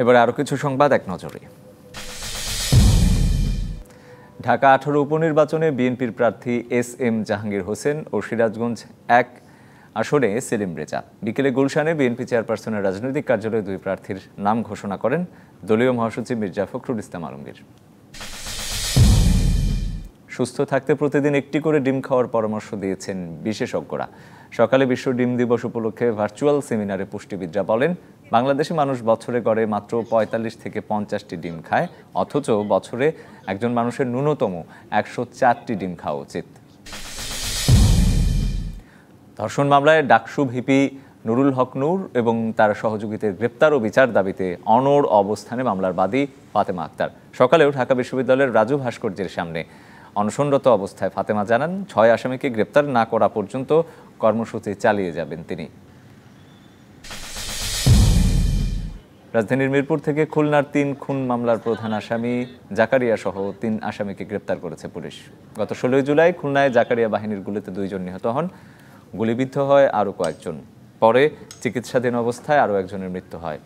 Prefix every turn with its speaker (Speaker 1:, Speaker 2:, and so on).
Speaker 1: এবারে আরও কিছু সংবাদ, এক নজরে। ঢাকা আঠারো উপনির্বাচনে বিএনপির প্রার্থী এস এম জাহাঙ্গীর হোসেন ও সিরাজগঞ্জ এক আসনে সেলিম রেজা। বিকেলে গুলশানে বিএনপি চেয়ারপারসনের রাজনৈতিক কার্যালয়ে দুই প্রার্থীর নাম ঘোষণা করেন দলীয় মহাসচিব মির্জা ফখরুল ইসলাম আলমগীর। সুস্থ থাকতে প্রতিদিন একটি করে ডিম খাওয়ার পরামর্শ দিয়েছেন বিশেষজ্ঞরা। সকালে বিশ্ব ডিম দিবস উপলক্ষে ভার্চুয়াল সেমিনারে পুষ্টিবিদরা বলেন বাংলাদেশে মানুষ বছরে গড়ে মাত্র পঁয়তাল্লিশ থেকে পঞ্চাশটি ডিম খায়, অথচ বছরে একজন মানুষের ন্যূনতম একশো চারটি ডিম খাওয়া উচিত। ধর্ষণ মামলায় ডাকসু ভিপি নুরুল হক নূর এবং তার সহযোগীদের গ্রেপ্তার ও বিচার দাবিতে অনড় অবস্থানে মামলার বাদী ফাতেমা আক্তার। সকালেও ঢাকা বিশ্ববিদ্যালয়ের রাজু ভাস্কর্যের সামনে অনশনরত অবস্থায় ফাতেমা জানান, ছয় আসামিকে গ্রেপ্তার না করা পর্যন্ত কর্মসূচি চালিয়ে যাবেন তিনি। রাজধানীর মিরপুর থেকে খুলনার তিন খুন মামলার প্রধান আসামি জাকারিয়া সহ তিন আসামিকে গ্রেপ্তার করেছে পুলিশ। গত ষোলোই জুলাই খুলনায় জাকারিয়া বাহিনীর গুলিতে দুইজন নিহত হন। গুলিবিদ্ধ হয় আরও কয়েকজন। পরে চিকিৎসাধীন অবস্থায় আরও একজনের মৃত্যু হয়।